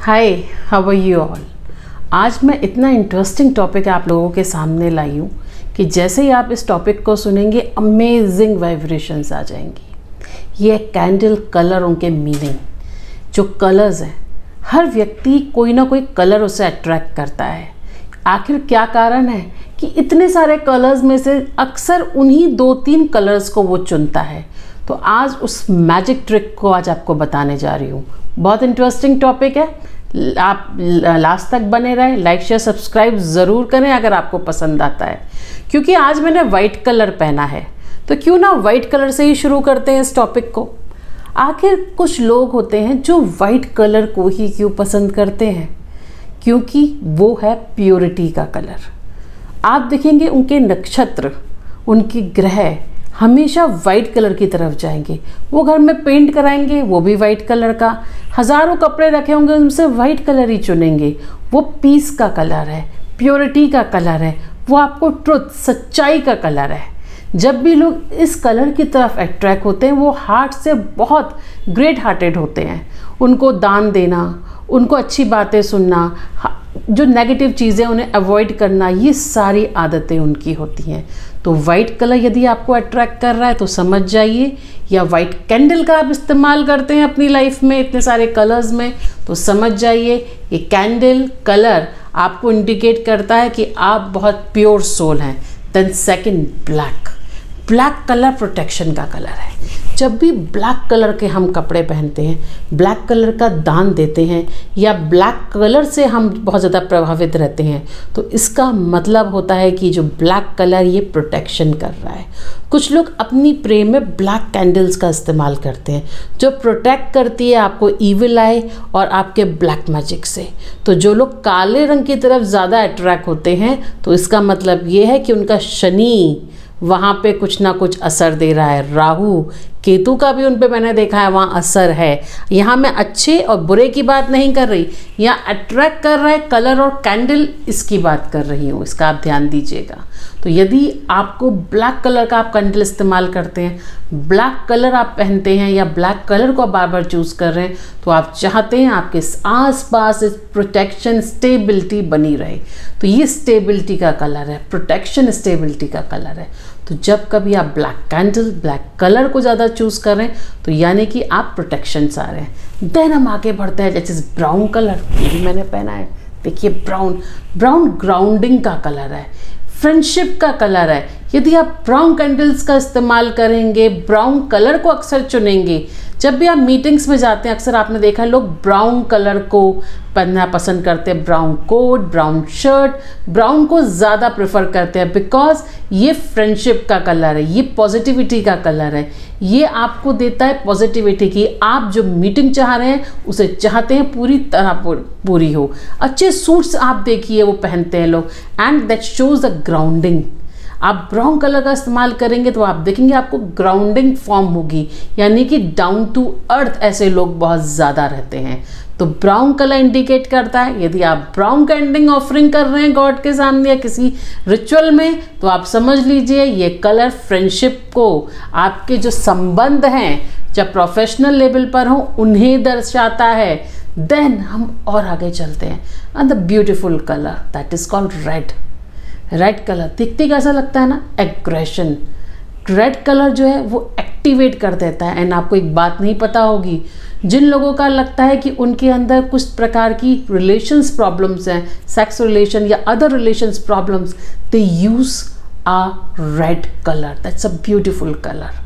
Hi how are you all आज मैं इतना इंटरेस्टिंग टॉपिक आप लोगों के सामने लाई हूँ कि जैसे ही आप इस टॉपिक को सुनेंगे अमेजिंग वाइब्रेशंस आ जाएँगी। ये कैंडल कलर उनके मीनिंग जो कलर्स हैं, हर व्यक्ति कोई ना कोई कलर उसे अट्रैक्ट करता है। आखिर क्या कारण है कि इतने सारे कलर्स में से अक्सर उन्हीं दो तीन कलर्स को वो चुनता है? तो आज उस मैजिक ट्रिक को आज आपको बताने जा रही हूँ। बहुत इंटरेस्टिंग टॉपिक है। आप लास्ट तक बने रहें लाइक शेयर सब्सक्राइब ज़रूर करें अगर आपको पसंद आता है। क्योंकि आज मैंने वाइट कलर पहना है। तो क्यों ना वाइट कलर से ही शुरू करते हैं इस टॉपिक को। आखिर कुछ लोग होते हैं जो वाइट कलर को ही क्यों पसंद करते हैं? क्योंकि वो है प्योरिटी का कलर आप देखेंगे उनके नक्षत्र, उनके ग्रह हमेशा वाइट कलर की तरफ़ जाएँगे। वो घर में पेंट कराएँगे, वो भी वाइट कलर का। हज़ारों कपड़े रखे होंगे, उनसे वाइट कलर ही चुनेंगे। वो पीस का कलर है प्योरिटी का कलर है, वो आपको ट्रुथ सच्चाई का कलर है। जब भी लोग इस कलर की तरफ़ अट्रैक्ट होते हैं, वो हार्ट से बहुत ग्रेट हार्टेड होते हैं। उनको दान देना, उनको अच्छी बातें सुनना जो नेगेटिव चीज़ें उन्हें अवॉइड करना, ये सारी आदतें उनकी होती हैं। तो वाइट कलर यदि आपको अट्रैक्ट कर रहा है तो समझ जाइए। या वाइट कैंडल का आप इस्तेमाल करते हैं अपनी लाइफ में, इतने सारे कलर्स में तो समझ जाइए ये कैंडल कलर आपको इंडिकेट करता है कि आप बहुत प्योर सोल हैं। Then second black black colour protection का कलर है। जब भी ब्लैक कलर के हम कपड़े पहनते हैं, ब्लैक कलर का दान देते हैं, या ब्लैक कलर से हम बहुत ज़्यादा प्रभावित रहते हैं तो इसका मतलब होता है कि जो ब्लैक कलर ये प्रोटेक्शन कर रहा है। कुछ लोग अपनी प्रेम में ब्लैक कैंडल्स का इस्तेमाल करते हैं, जो प्रोटेक्ट करती है आपको ईविल आए और आपके ब्लैक मैजिक से। तो जो लोग काले रंग की तरफ़ ज़्यादा अट्रैक्ट होते हैं तो इसका मतलब ये है कि उनका शनि वहाँ पे कुछ ना कुछ असर दे रहा है। राहु केतु का भी उन पर मैंने देखा है, वहाँ असर है। यहाँ मैं अच्छे और बुरे की बात नहीं कर रही, यहाँ अट्रैक्ट कर रहा है कलर और कैंडल इसकी बात कर रही हूँ, इसका आप ध्यान दीजिएगा। तो यदि आपको ब्लैक कलर का आप कैंडल इस्तेमाल करते हैं ब्लैक कलर आप पहनते हैं या ब्लैक कलर को आप बार बार चूज़ कर रहे हैं तो आप चाहते हैं आपके आस पास प्रोटेक्शन स्टेबिलिटी बनी रहे। तो ये स्टेबिलिटी का कलर है प्रोटेक्शन स्टेबिलिटी का कलर है। तो जब कभी आप ब्लैक कैंडल ब्लैक कलर को ज़्यादा चूज़ कर रहे हैं तो यानी कि आप प्रोटेक्शन आ रहे हैं। देन हम आगे बढ़ते हैं जैसे ब्राउन कलर ये भी मैंने पहना है। देखिए ब्राउन ब्राउन ग्राउंडिंग का कलर है। फ्रेंडशिप का कलर है। यदि आप ब्राउन कैंडल्स का इस्तेमाल करेंगे ब्राउन कलर को अक्सर चुनेंगे जब भी आप मीटिंग्स में जाते हैं, अक्सर आपने देखा है, लोग ब्राउन कलर को पहनना पसंद करते हैं। Brown coat brown shirt brown को ज़्यादा प्रेफर करते हैं बिकॉज़ ये फ्रेंडशिप का कलर है, ये पॉजिटिविटी का कलर है। ये आपको देता है पॉजिटिविटी की आप जो मीटिंग चाह रहे हैं, उसे चाहते हैं पूरी तरह पूरी हो। अच्छे सूट्स आप देखिए, वो पहनते हैं लोग। And that shows the grounding आप ब्राउन कलर का इस्तेमाल करेंगे तो आप देखेंगे आपको ग्राउंडिंग फॉर्म होगी। यानी कि डाउन टू अर्थ ऐसे लोग बहुत ज़्यादा रहते हैं। तो ब्राउन कलर इंडिकेट करता है, यदि आप ब्राउन कैंडिंग ऑफरिंग कर रहे हैं गॉड के सामने या किसी रिचुअल में तो आप समझ लीजिए ये कलर फ्रेंडशिप को आपके जो संबंध हैं, जब प्रोफेशनल लेवल पर हो, उन्हें दर्शाता है। देन हम और आगे चलते हैं। And the beautiful colour that is called red red colour दिखते कैसा लगता है ना? एग्रेशन रेड कलर जो है, वो एक्टिवेट कर देता है एंड आपको एक बात नहीं पता होगी। जिन लोगों का लगता है कि उनके अंदर कुछ प्रकार की रिलेशंस प्रॉब्लम्स हैं सेक्स रिलेशन या other relations problems they use a red colour that's a beautiful colour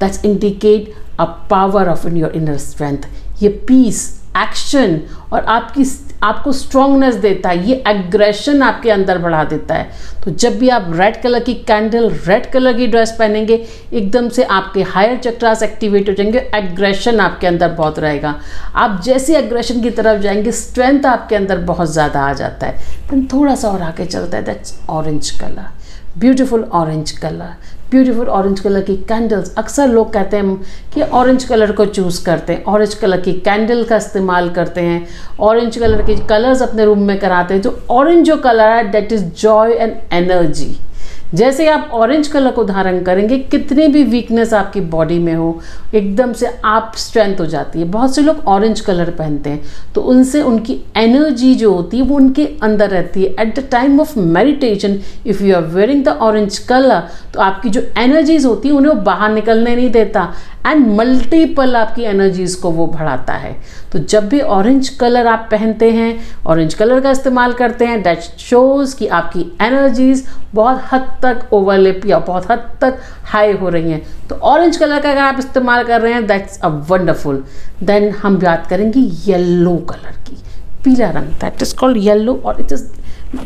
that's indicate a power of in your inner strength ये पीस एक्शन और आपकी आपको स्ट्रोंगनेस देता है, ये एग्रेशन आपके अंदर बढ़ा देता है। तो जब भी आप रेड कलर की कैंडल रेड कलर की ड्रेस पहनेंगे, एकदम से आपके हायर चक्रास एक्टिवेट हो जाएँगे एग्रेशन आपके अंदर बहुत रहेगा। आप जैसे एग्रेशन की तरफ़ जाएँगे स्ट्रेंथ आपके अंदर बहुत ज़्यादा आ जाता है। थोड़ा सा और आगे चलता है that's orange colour beautiful orange colour beautiful orange colour की कैंडल्स अक्सर लोग कहते हैं कि ऑरेंज कलर को चूज़ करते हैं ऑरेंज कलर की कैंडल का इस्तेमाल करते हैं ऑरेंज कलर के कलर्स अपने रूम में कराते हैं जो ऑरेंज जो कलर है that is joy and energy जैसे आप ऑरेंज कलर को धारण करेंगे, कितने भी वीकनेस आपकी बॉडी में हो, एकदम से आप स्ट्रेंथ हो जाती है। बहुत से लोग ऑरेंज कलर पहनते हैं तो उनसे उनकी एनर्जी जो होती है, वो उनके अंदर रहती है। At the time of meditation if you are wearing the orange colour तो आपकी जो एनर्जीज होती है, उन्हें वो बाहर निकलने नहीं देता। एंड मल्टीपल आपकी एनर्जीज को वो बढ़ाता है। तो जब भी ऑरेंज कलर आप पहनते हैं ऑरेंज कलर का इस्तेमाल करते हैं दैट शोज़ कि आपकी एनर्जीज बहुत हद तक ओवरलेप या बहुत हद तक हाई हो रही हैं। तो ऑरेंज कलर का अगर आप इस्तेमाल कर रहे हैं दैट्स अ वंडरफुल देन हम बात करेंगे येल्लो कलर की, पीला रंग दैट इज़ कॉल्ड येल्लो और इट इज़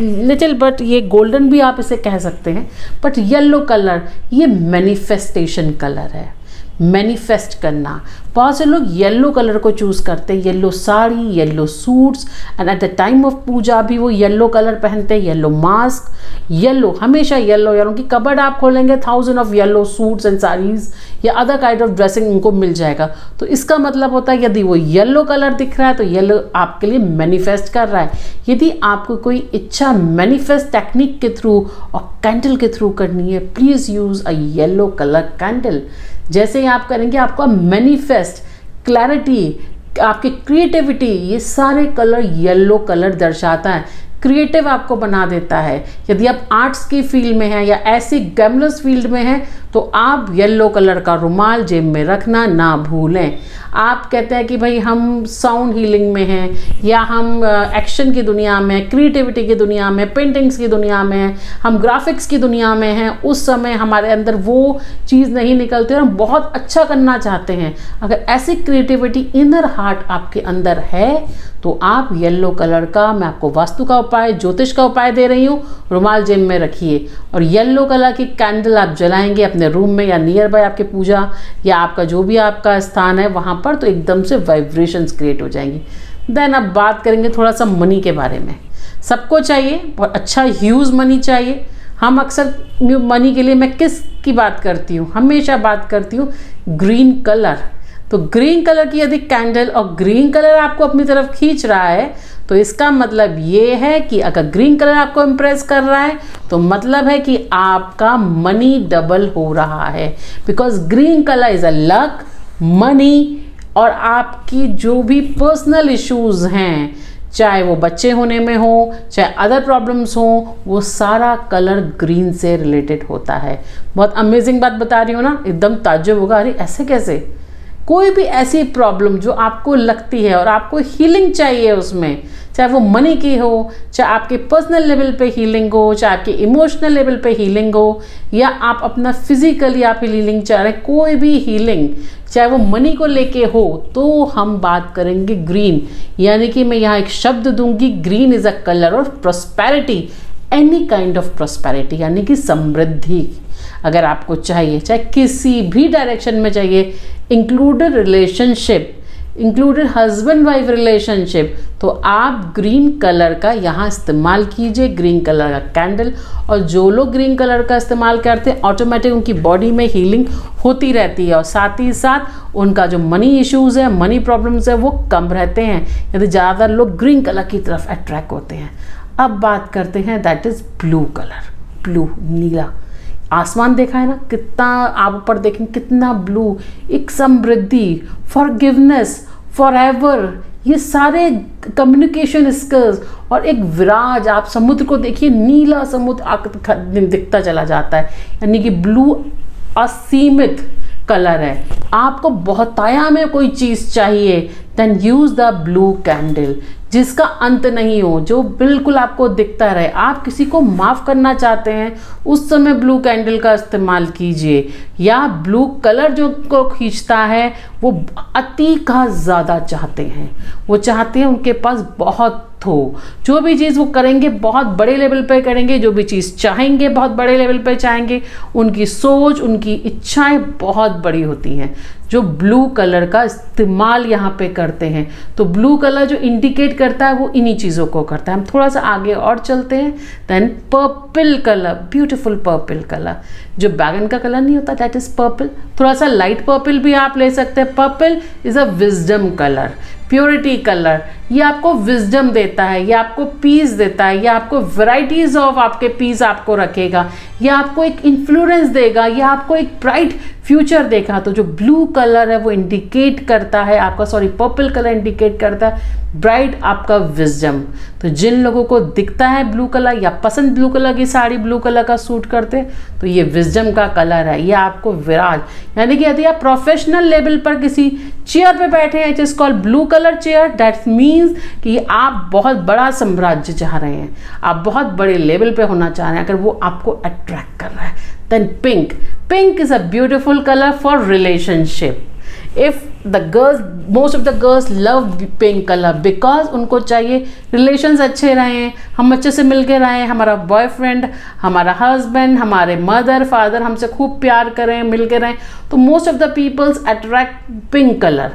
लिटिल बट ये गोल्डन भी आप इसे कह सकते हैं बट येल्लो कलर ये मैनिफेस्टेशन कलर है। मैनिफेस्ट करना। बहुत से लोग येलो कलर को चूज़ करते हैं। Yellow sari yellow suits and at the time of puja भी वो येलो कलर पहनते हैं येलो मास्क येलो हमेशा येलो यार उनकी कबर्ड आप खोलेंगे thousand of yellow suits and saris या अदर काइंड ऑफ़ ड्रेसिंग उनको मिल जाएगा। तो इसका मतलब होता है, यदि वो येलो कलर दिख रहा है तो येलो आपके लिए मैनिफेस्ट कर रहा है। यदि आपको कोई इच्छा मैनिफेस्ट टेक्निक के थ्रू और कैंडल के थ्रू करनी है please use a yellow colour candle जैसे ही आप करेंगे, आपका मैनिफेस्ट क्लैरिटी आपकी क्रिएटिविटी ये सारे कलर येलो कलर दर्शाता है। क्रिएटिव आपको बना देता है। यदि आप आर्ट्स की फ़ील्ड में हैं या ऐसी गैमलस फ़ील्ड में हैं तो आप येलो कलर का रुमाल जेब में रखना ना भूलें। आप कहते हैं कि भाई हम साउंड हीलिंग में हैं, या हम एक्शन की दुनिया में क्रिएटिविटी की दुनिया में पेंटिंग्स की दुनिया में, हम ग्राफिक्स की दुनिया में हैं, उस समय हमारे अंदर वो चीज़ नहीं निकलती और हम बहुत अच्छा करना चाहते हैं। अगर ऐसी क्रिएटिविटी इनर हार्ट आपके अंदर है तो आप येलो कलर का, मैं आपको वास्तु का उपाय, ज्योतिष का उपाय दे रही हूँ, रुमाल जेब में रखिए। और येलो कलर की कैंडल आप जलाएँगे अपने रूम में या नियर बाय आपके पूजा, या आपका जो भी आपका स्थान है, वहाँ पर तो एकदम से वाइब्रेशंस क्रिएट हो जाएँगी। देन अब बात करेंगे थोड़ा सा मनी के बारे में। सबको चाहिए और अच्छा ह्यूज मनी चाहिए। हम अक्सर मनी के लिए मैं किस की बात करती हूँ? हमेशा बात करती हूँ ग्रीन कलर तो ग्रीन कलर की यदि कैंडल और ग्रीन कलर आपको अपनी तरफ़ खींच रहा है तो इसका मतलब ये है कि अगर ग्रीन कलर आपको इम्प्रेस कर रहा है तो मतलब है कि आपका मनी डबल हो रहा है। Because green colour is a luck money और आपकी जो भी पर्सनल इश्यूज़ हैं, चाहे वो बच्चे होने में हो, चाहे अदर प्रॉब्लम्स हो, वो सारा कलर ग्रीन से रिलेटेड होता है। बहुत अमेजिंग बात बता रही हूँ ना, एकदम ताजुब होगा। अरे, ऐसे कैसे? कोई भी ऐसी प्रॉब्लम जो आपको लगती है और आपको हीलिंग चाहिए उसमें, चाहे वो मनी की हो, चाहे आपके पर्सनल लेवल पे हीलिंग हो, चाहे आपके इमोशनल लेवल पे हीलिंग हो, या आप अपना फिजिकली आप हीलिंग चाह रहे कोई भी हीलिंग चाहे वो मनी को लेके हो तो हम बात करेंगे ग्रीन यानी कि मैं यहाँ एक शब्द दूँगी green is a colour of prosperity any kind of prosperity यानी कि समृद्धि. अगर आपको चाहिए, चाहे किसी भी डायरेक्शन में चाहिए included relationship included husband wife relationship तो आप ग्रीन कलर का यहाँ इस्तेमाल कीजिए ग्रीन कलर का कैंडल और जो लोग ग्रीन कलर का इस्तेमाल करते हैं ऑटोमेटिक उनकी बॉडी में हीलिंग होती रहती है, और साथ ही साथ उनका जो मनी इश्यूज़ है मनी प्रॉब्लम्स है, वो कम रहते हैं, यदि ज़्यादातर लोग ग्रीन कलर की तरफ़ अट्रैक्ट होते हैं। अब बात करते हैं that is blue colour blue नीला। आसमान देखा है ना, कितना आप ऊपर देखें कितना ब्लू एक समृद्धि फॉर गिवनेस फॉर एवर ये सारे कम्युनिकेशन स्किल्स और एक विराज, आप समुद्र को देखिए, नीला समुद्र दिखता चला जाता है। यानी कि ब्लू असीमित कलर है। आपको बहुत ताया में कोई चीज़ चाहिए then use the blue candle जिसका अंत नहीं हो, जो बिल्कुल आपको दिखता रहे। आप किसी को माफ़ करना चाहते हैं, उस समय ब्लू कैंडल का इस्तेमाल कीजिए। या ब्लू कलर जो को खींचता है, वो अति का ज़्यादा चाहते हैं। वो चाहते हैं उनके पास बहुत हो। जो भी चीज़ वो करेंगे, बहुत बड़े लेवल पे करेंगे, जो भी चीज़ चाहेंगे, बहुत बड़े लेवल पे चाहेंगे, उनकी सोच, उनकी इच्छाएँ बहुत बड़ी होती हैं। जो ब्लू कलर का इस्तेमाल यहाँ पे करते हैं तो ब्लू कलर जो इंडिकेट करता है, वो इन्हीं चीज़ों को करता है। हम थोड़ा सा आगे और चलते हैं then purple colour beautiful purple colour जो बैगन का कलर नहीं होता दैट इज़ पर्पल थोड़ा सा लाइट पर्पल भी आप ले सकते हैं। Purple is a wisdom colour purity colour ये आपको विजडम देता है, ये आपको पीस देता है, ये आपको वैरायटीज ऑफ़ आपके पीस आपको रखेगा, ये आपको एक इन्फ्लुएंस देगा, ये आपको एक ब्राइट फ्यूचर देखा तो जो ब्लू कलर है वो इंडिकेट करता है, आपका सॉरी पर्पल कलर इंडिकेट करता है ब्राइट आपका विजडम तो जिन लोगों को दिखता है ब्लू कलर या पसंद ब्लू कलर की साड़ी ब्लू कलर का सूट करते तो ये विजडम का कलर है, ये आपको विराज यानी कि यदि आप प्रोफेशनल लेवल पर किसी चेयर पे बैठे हैं जिस call blue colour chair that means कि आप बहुत बड़ा साम्राज्य चाह रहे हैं, आप बहुत बड़े लेवल पे होना चाह रहे हैं, अगर वो आपको अट्रैक्ट कर रहा है then pink pink is a beautiful colour for relationship if the girls most of the girls love pink colour because उनको चाहिए रिलेशंस अच्छे रहें, हम अच्छे से मिल के रहें, हमारा बॉयफ्रेंड हमारा हस्बैंड हमारे मदर फादर हमसे खूब प्यार करें मिल के रहें तो most of the peoples attract pink colour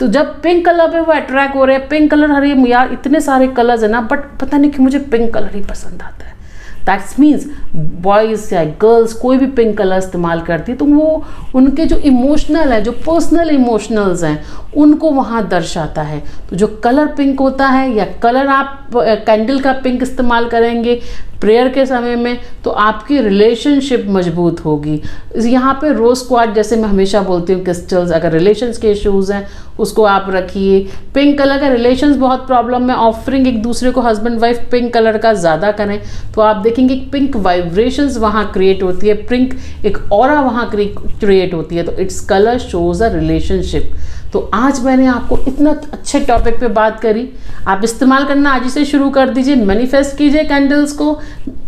तो जब पिंक कलर पे वो अट्रैक्ट हो रहे हैं पिंक कलर हरे, यार इतने सारे कलर्स हैं ना बट पता नहीं कि मुझे पिंक कलर ही पसंद आता है। दैट्स मीन्स बॉयज़ या गर्ल्स कोई भी पिंक कलर इस्तेमाल करती है तो वो उनके जो इमोशनल है, जो पर्सनल इमोशनल्स हैं उनको वहाँ दर्शाता है। तो जो कलर पिंक होता है या कलर आप कैंडल का पिंक इस्तेमाल करेंगे प्रेयर के समय में तो आपकी रिलेशनशिप मज़बूत होगी। यहाँ पे रोज क्वाड जैसे मैं हमेशा बोलती हूँ क्रिस्टल्स अगर रिलेशंस के इश्यूज़ हैं, उसको आप रखिए। पिंक कलर का रिलेशंस बहुत प्रॉब्लम है। ऑफरिंग एक दूसरे को हस्बैंड वाइफ पिंक कलर का ज़्यादा करें तो आप देखेंगे पिंक वाइब्रेशंस वहाँ क्रिएट होती है। पिंक एक और वहाँ क्रिएट होती है। तो it's colour shows a relationship तो आज मैंने आपको इतना अच्छे टॉपिक पे बात करी। आप इस्तेमाल करना आज से शुरू कर दीजिए मैनिफेस्ट कीजिए कैंडल्स को।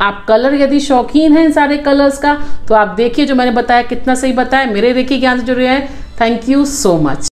आप कलर यदि शौकीन हैं इन सारे कलर्स का तो आप देखिए जो मैंने बताया, कितना सही बताया। मेरे देखिए ज्ञान से जुड़े हैं। Thank you so much